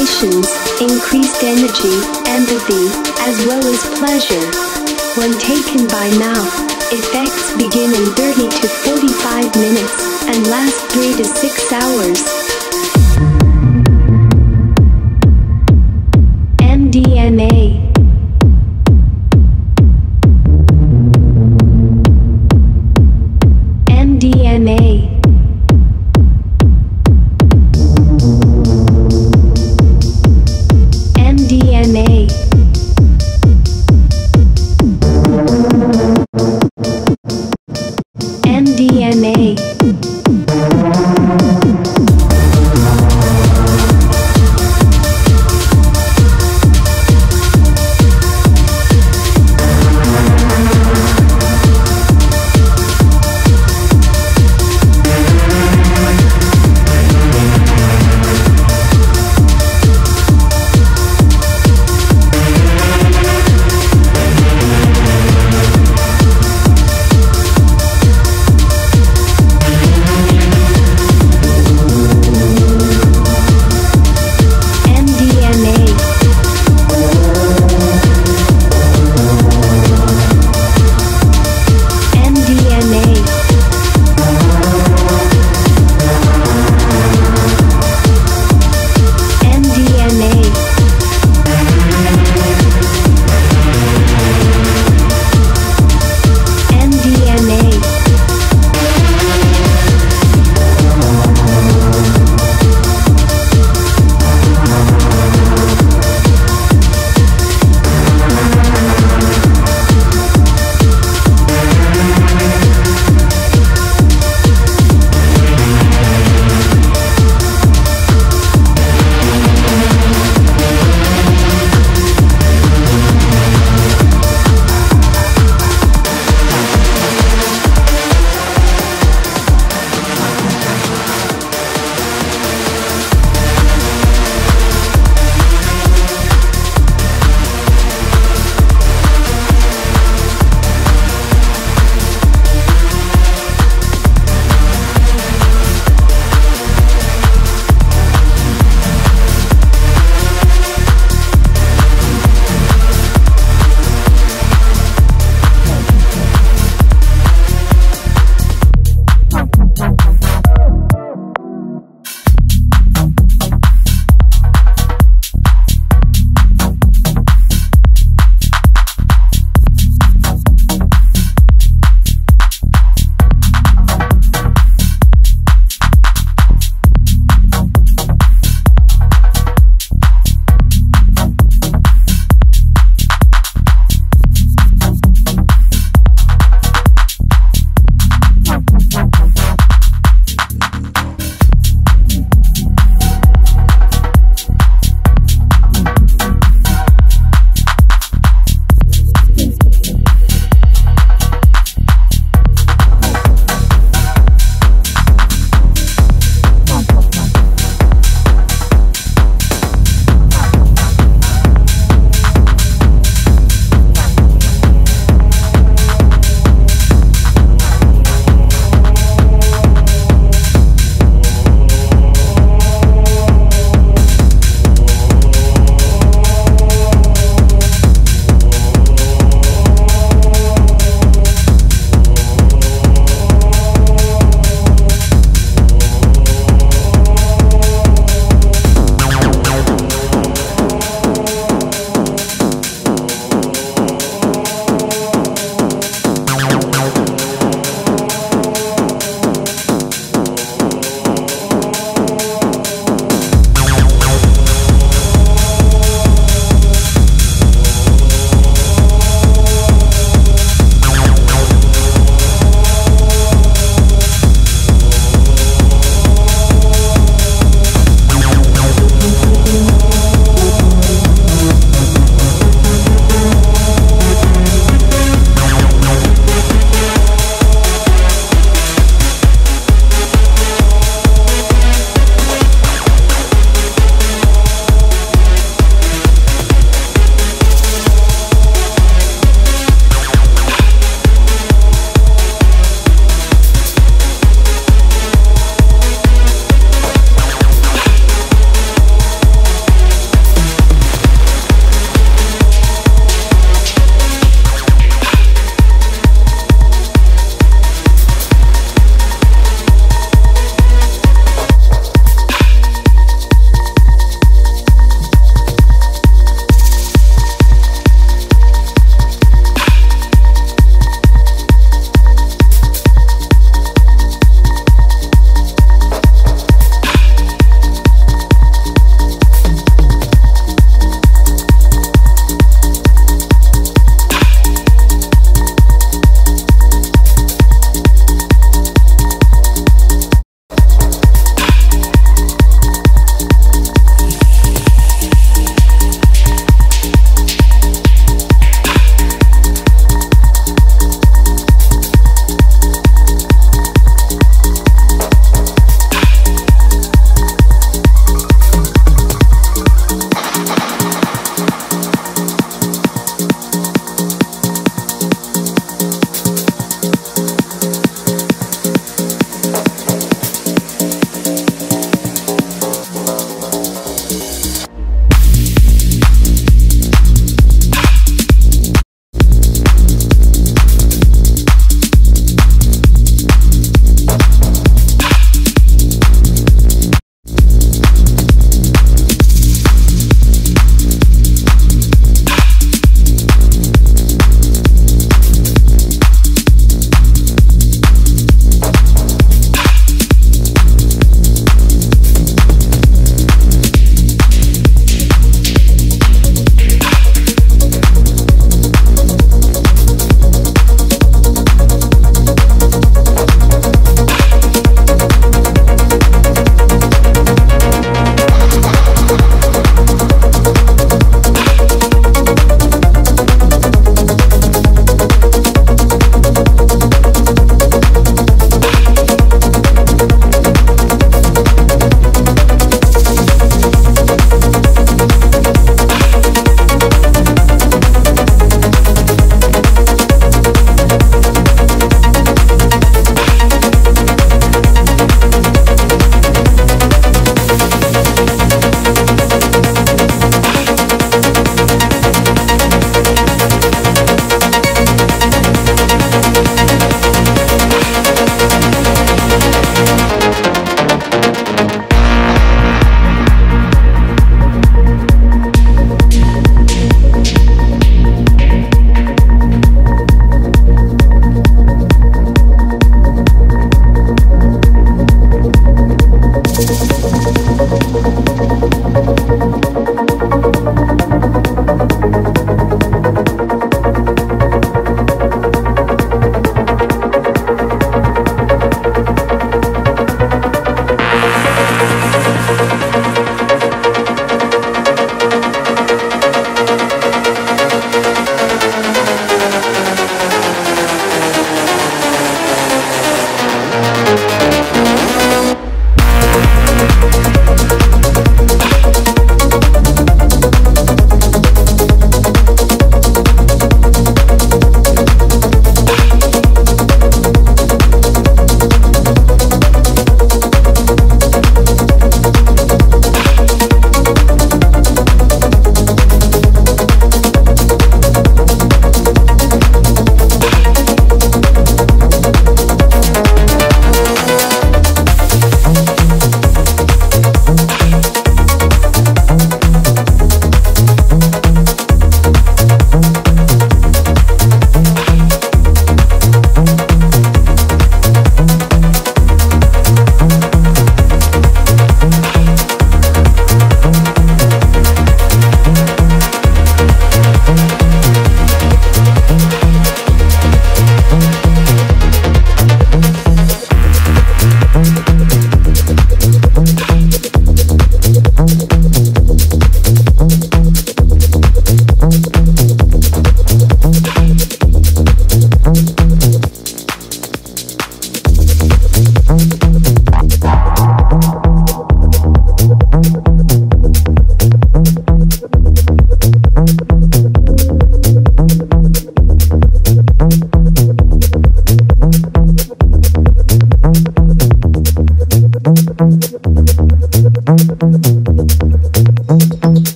sensations, increased energy, empathy, as well as pleasure. When taken by mouth, effects begin in 30 to 45 minutes and last 3 to 6 hours.